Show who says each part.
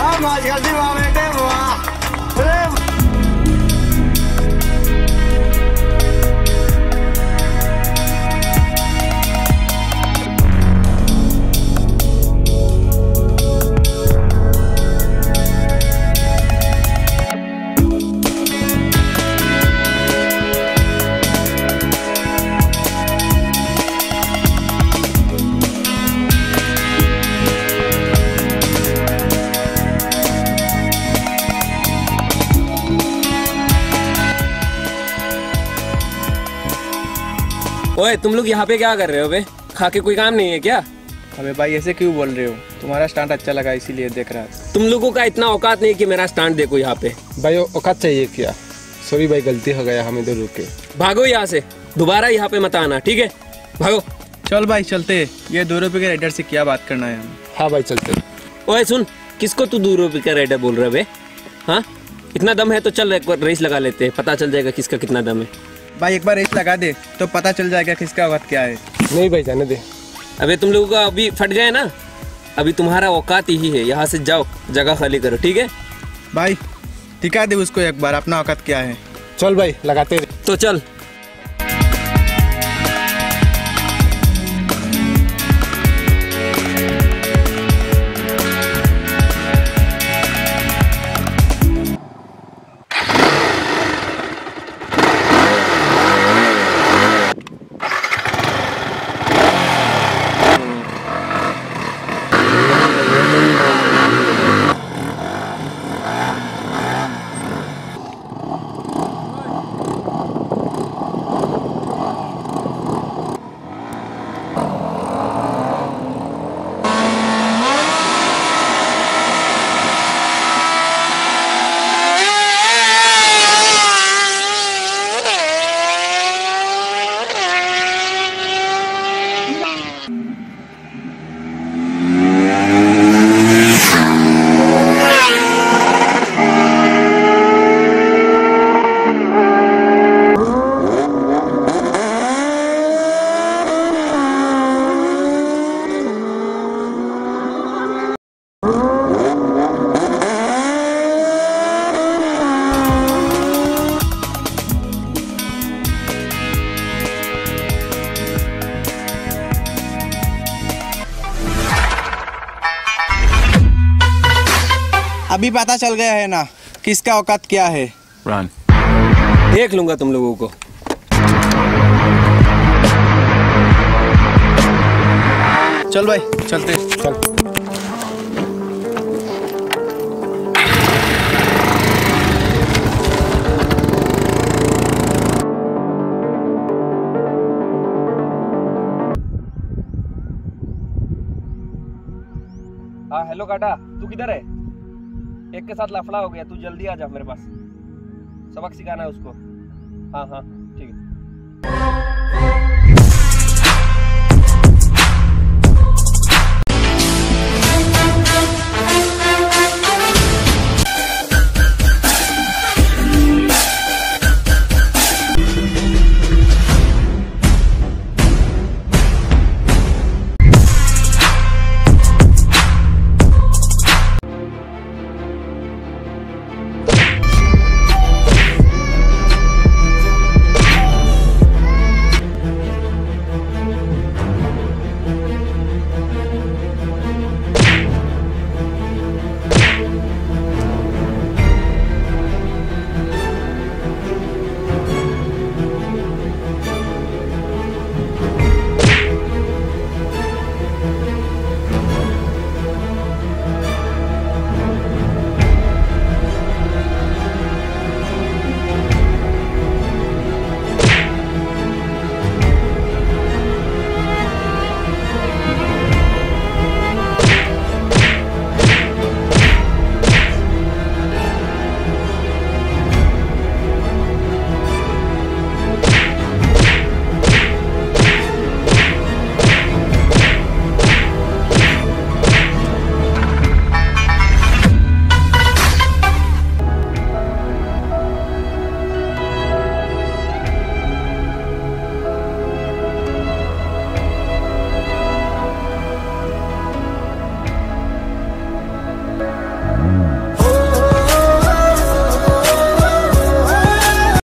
Speaker 1: आप राजगद्दी वहाँ बैठे ओए तुम लोग यहाँ पे क्या कर रहे हो बे? खा के कोई काम नहीं है क्या?
Speaker 2: अबे भाई ऐसे क्यों बोल रहे हो? तुम्हारा स्टैंड अच्छा लगा इसीलिए देख रहा था।
Speaker 1: तुम लोगों का इतना औकात नहीं कि मेरा स्टैंड देखो यहाँ पे।
Speaker 3: भाई औकात चाहिए क्या? सॉरी भाई गलती हो गया हमें इधर रुके
Speaker 1: भागो यहाँ से। दोबारा यहाँ पे मत आना ठीक है? भागो।
Speaker 2: चल भाई चलते। ये दो रुपये के राइडर से क्या बात करना है हमें?
Speaker 3: हाँ भाई चलते।
Speaker 1: ओए सुन किसको तू दो रुपये का रेडर बोल रहा है बे? हाँ? इतना दम है तो चल एक बार रेस लगा लेते हैं। पता चल जाएगा किसका कितना दम है।
Speaker 2: भाई एक बार रेस लगा दे तो पता चल जाएगा किसका वक्त क्या है।
Speaker 3: नहीं भाई जाने दे।
Speaker 1: अबे तुम लोगों का अभी फट गए ना अभी तुम्हारा औकात ही है यहाँ से जाओ जगह खाली करो ठीक है?
Speaker 2: भाई दिखा दे उसको एक बार अपना औकात क्या है।
Speaker 3: चल भाई लगाते रहे।
Speaker 1: तो चल।
Speaker 2: अभी पता चल गया है ना किसका औकात क्या है।
Speaker 4: Run.
Speaker 1: देख लूँगा तुम लोगों को।
Speaker 2: चल भाई चलते।
Speaker 3: चल।
Speaker 1: हाँ हेलो काटा तू किधर है? एक के साथ लफड़ा हो गया, तू जल्दी आ जा मेरे पास। सबक सिखाना है उसको। हाँ हाँ ठीक है।